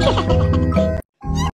嘿嘿嘿嘿。